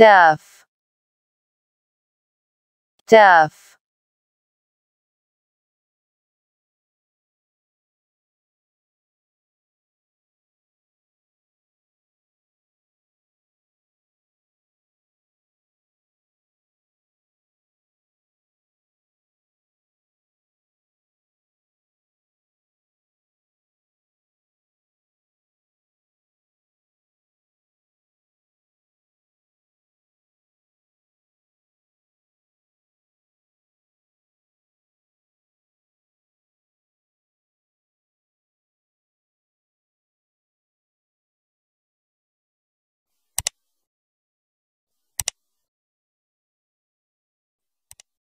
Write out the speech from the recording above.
deaf deaf